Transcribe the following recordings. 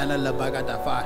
ana labaka dafa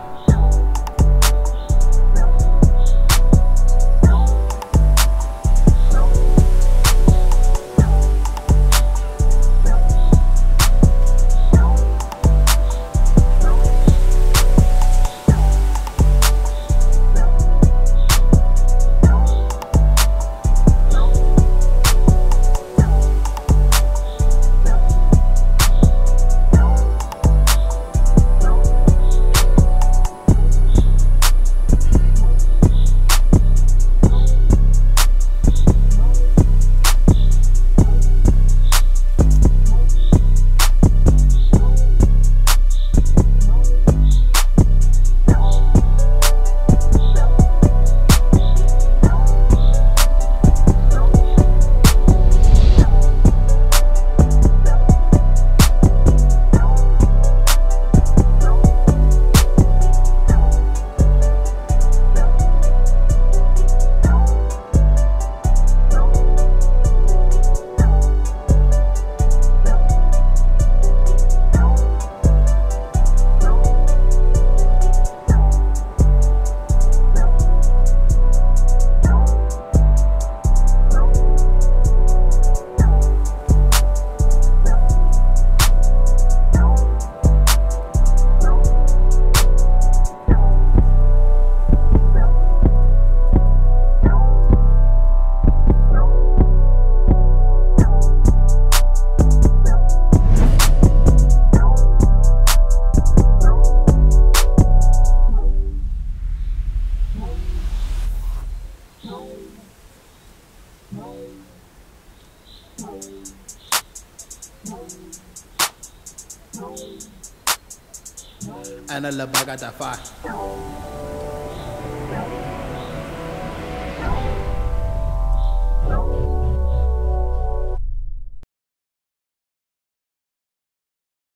Ana la bagata fa.